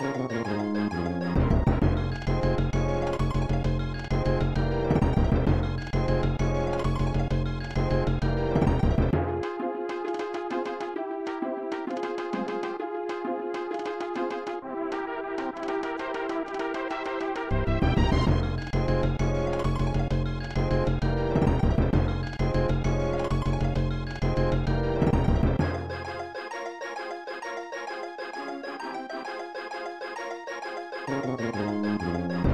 Thank you. ¡Gracias por